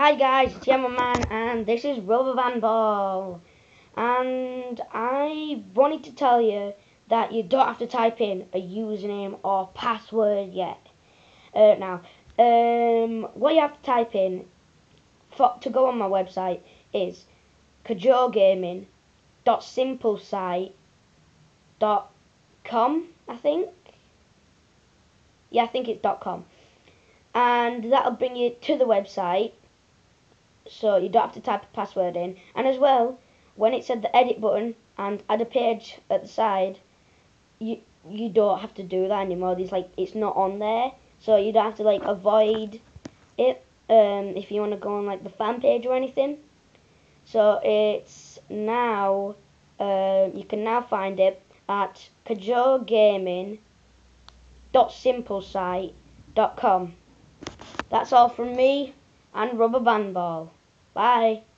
Hi guys, it's Man and this is Rubber Band Ball. And I wanted to tell you that you don't have to type in a username or password yet. Uh, now, um, what you have to type in for, to go on my website is cajoegaming.simplesite.com, I think. Yeah, I think it's .com. And that'll bring you to the website so you don't have to type a password in. And as well, when it said the edit button and add a page at the side, you you don't have to do that anymore. There's like it's not on there, so you don't have to like avoid it um, if you want to go on like the fan page or anything. So it's now uh, you can now find it at cajoegaming.simplesite.com. That's all from me and Rubber Band Ball. Bye.